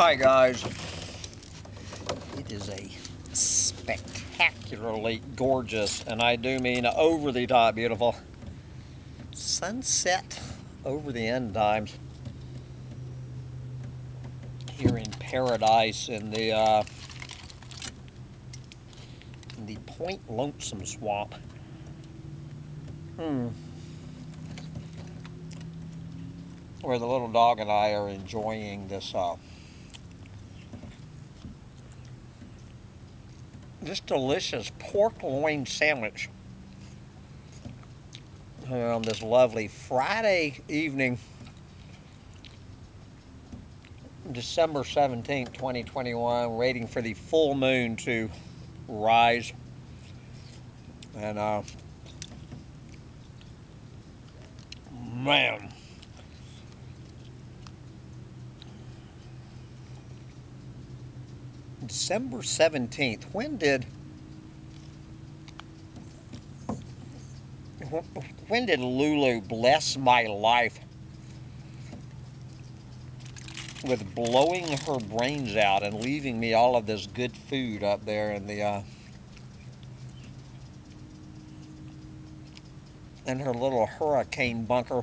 Hi guys. It is a spectacularly gorgeous, and I do mean over the top beautiful, sunset over the end times here in paradise in the uh, in the Point Lonesome Swamp. Hmm. Where the little dog and I are enjoying this uh, this delicious pork loin sandwich on this lovely Friday evening, December 17th, 2021, waiting for the full moon to rise. And, uh, man. December 17th. When did when did Lulu bless my life with blowing her brains out and leaving me all of this good food up there in the uh, in her little hurricane bunker?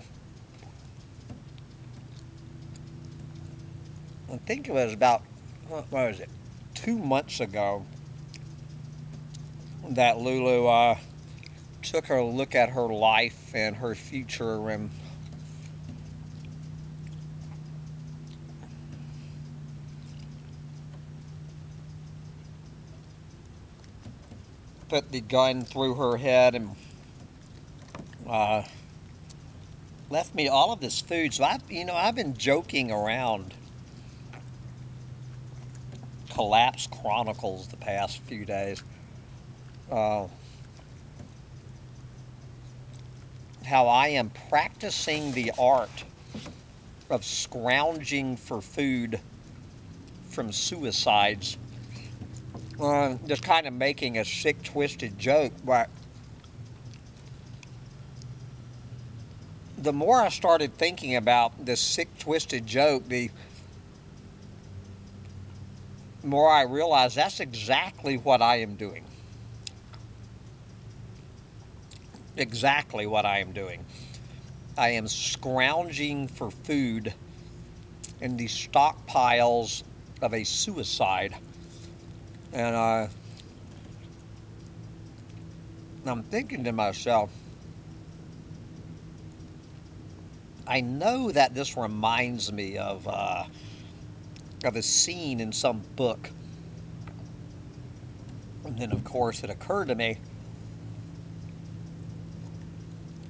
I think it was about what was it two months ago that Lulu uh, took a look at her life and her future and put the gun through her head and uh, left me all of this food. So I, you know, I've been joking around Collapse Chronicles the past few days. Uh, how I am practicing the art of scrounging for food from suicides. Uh, just kind of making a sick, twisted joke, but the more I started thinking about this sick, twisted joke, the more I realize that's exactly what I am doing. Exactly what I am doing. I am scrounging for food in the stockpiles of a suicide. And uh, I'm thinking to myself, I know that this reminds me of uh, of a scene in some book. And then, of course, it occurred to me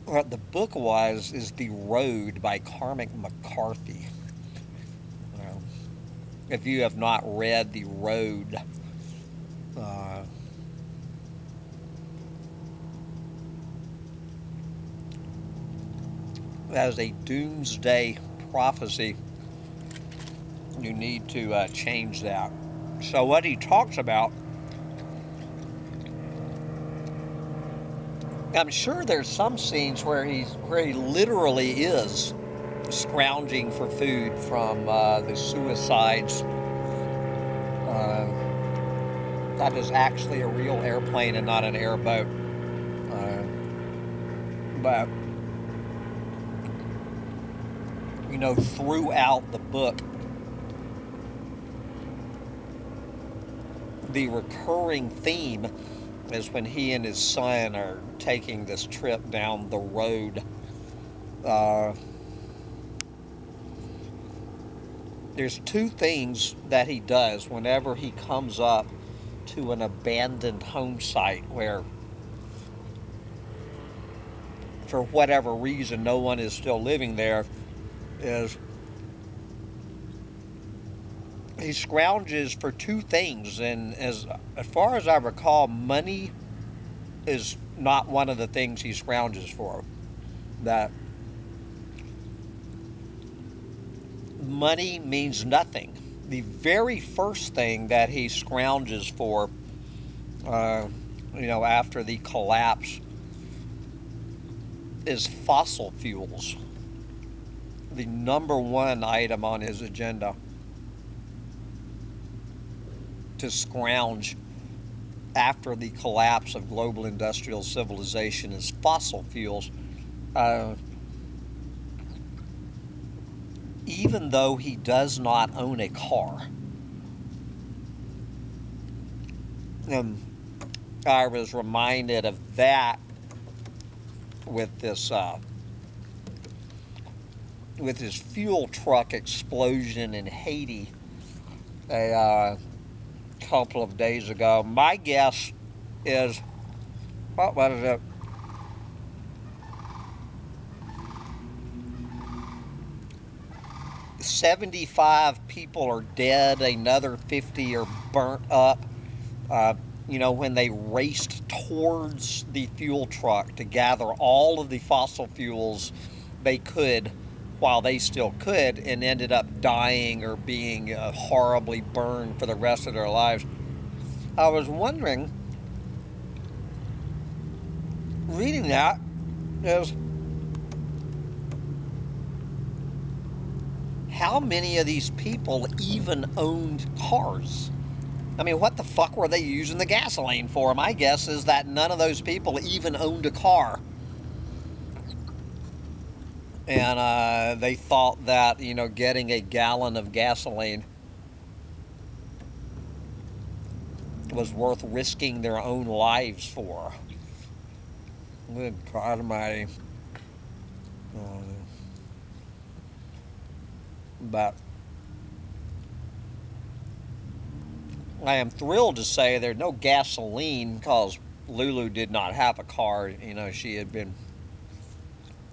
what the book was is The Road by Cormac McCarthy. if you have not read The Road, uh, that is a doomsday prophecy you need to uh, change that. So what he talks about, I'm sure there's some scenes where he's where he literally is scrounging for food from uh, the suicides. Uh, that is actually a real airplane and not an airboat. Uh, but you know, throughout the book, the recurring theme is when he and his son are taking this trip down the road. Uh, there's two things that he does whenever he comes up to an abandoned home site where for whatever reason no one is still living there is he scrounges for two things, and as as far as I recall, money is not one of the things he scrounges for. That money means nothing. The very first thing that he scrounges for, uh, you know, after the collapse, is fossil fuels. The number one item on his agenda to scrounge after the collapse of global industrial civilization is fossil fuels. Uh, even though he does not own a car. And I was reminded of that with this uh, with his fuel truck explosion in Haiti a uh, couple of days ago. My guess is, what was it? Seventy-five people are dead. Another fifty are burnt up. Uh, you know, when they raced towards the fuel truck to gather all of the fossil fuels they could while they still could and ended up dying or being uh, horribly burned for the rest of their lives. I was wondering, reading that, is how many of these people even owned cars? I mean, what the fuck were they using the gasoline for? My guess is that none of those people even owned a car and uh, they thought that you know getting a gallon of gasoline was worth risking their own lives for. Good God Almighty! Uh, but I am thrilled to say there's no gasoline because Lulu did not have a car. You know, she had been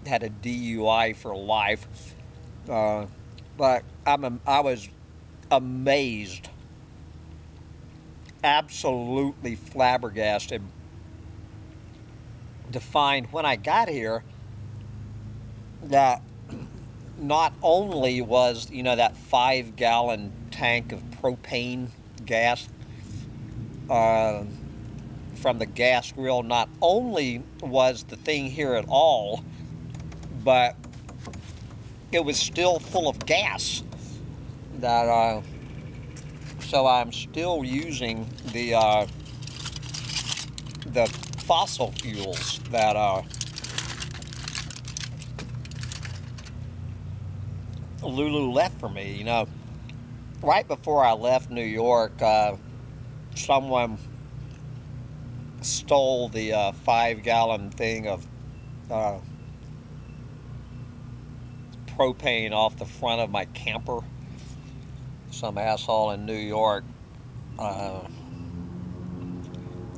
had a DUI for life. Uh, but I'm, I was amazed, absolutely flabbergasted to find when I got here that not only was, you know, that five gallon tank of propane gas uh, from the gas grill, not only was the thing here at all, but it was still full of gas. That uh, so I'm still using the uh, the fossil fuels that uh, Lulu left for me. You know, right before I left New York, uh, someone stole the uh, five gallon thing of uh, propane off the front of my camper. Some asshole in New York. Uh,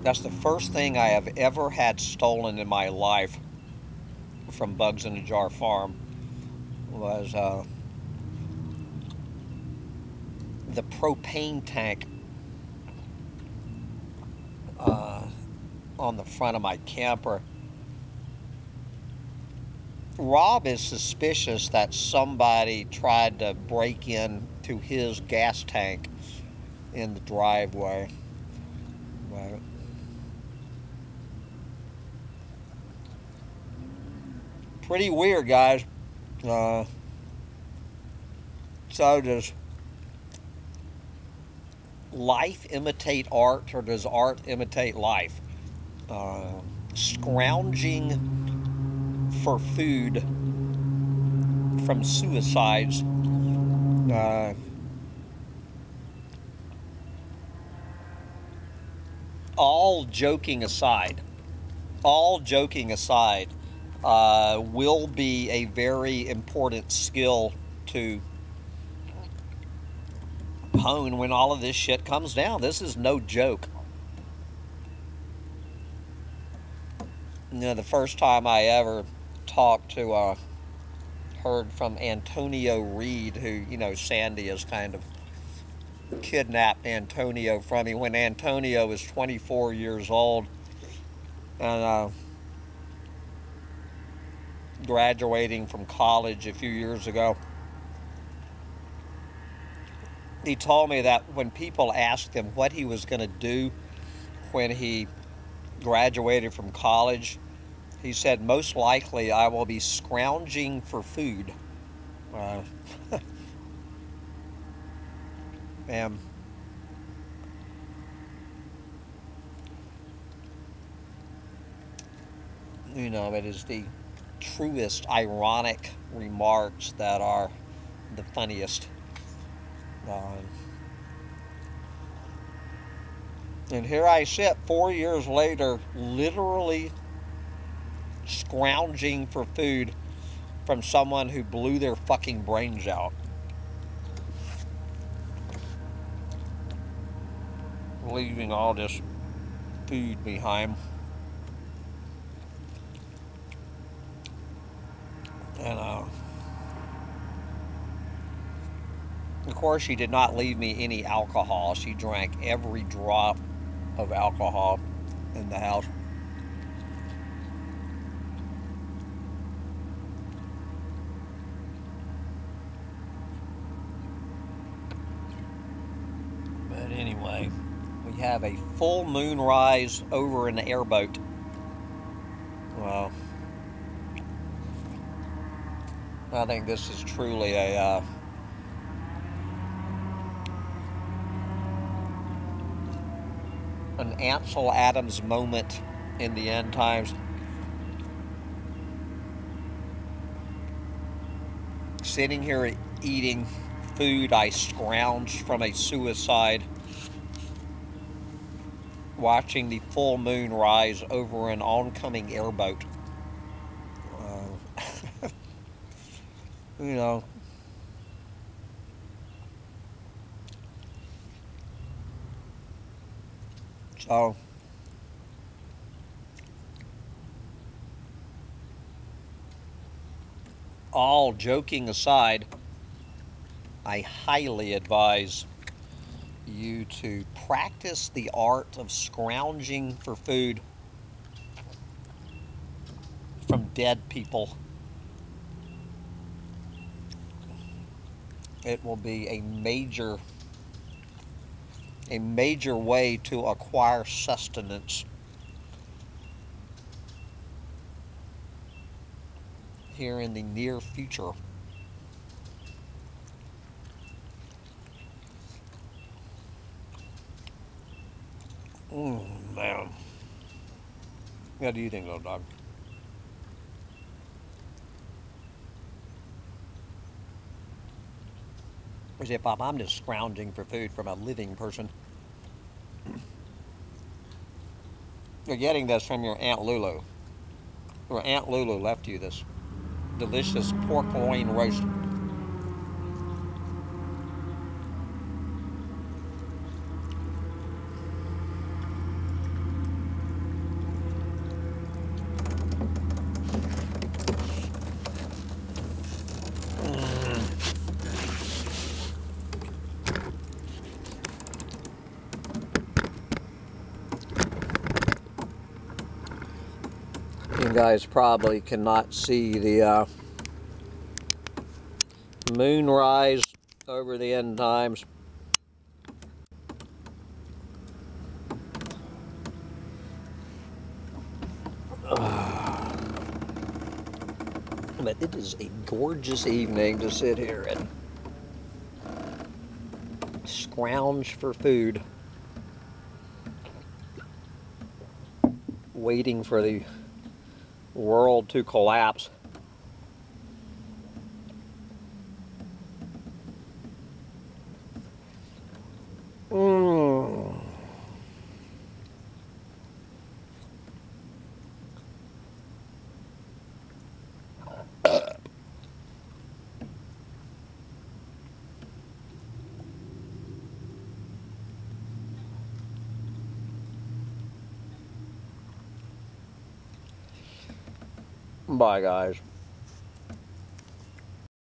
that's the first thing I have ever had stolen in my life from Bugs in a Jar Farm was uh, the propane tank uh, on the front of my camper. Rob is suspicious that somebody tried to break in to his gas tank in the driveway. But pretty weird, guys. Uh, so does life imitate art, or does art imitate life? Uh, scrounging for food from suicides. Uh, all joking aside, all joking aside, uh, will be a very important skill to hone when all of this shit comes down. This is no joke. You know, the first time I ever talked to, uh, heard from Antonio Reed, who, you know, Sandy has kind of kidnapped Antonio from me when Antonio was 24 years old and uh, graduating from college a few years ago. He told me that when people asked him what he was going to do when he graduated from college, he said, most likely I will be scrounging for food. Uh, and you know, it is the truest ironic remarks that are the funniest. Uh, and here I sit four years later, literally scrounging for food from someone who blew their fucking brains out. Leaving all this food behind. And, uh, of course, she did not leave me any alcohol. She drank every drop of alcohol in the house. Have a full moon rise over an airboat. Well, I think this is truly a uh, an Ansel Adams moment in the end times. Sitting here eating food I scrounged from a suicide, watching the full moon rise over an oncoming airboat. Uh, you know, So, all joking aside, I highly advise you to practice the art of scrounging for food from dead people. It will be a major a major way to acquire sustenance. Here in the near future. Mmm, man. What do you think, little dog? Or say, Pop, I'm just scrounging for food from a living person. You're getting this from your Aunt Lulu. Your Aunt Lulu left you this delicious pork loin roast. Guys probably cannot see the uh, moon rise over the end times. But it is a gorgeous evening to sit here and scrounge for food. Waiting for the world to collapse. Mm. Bye, guys.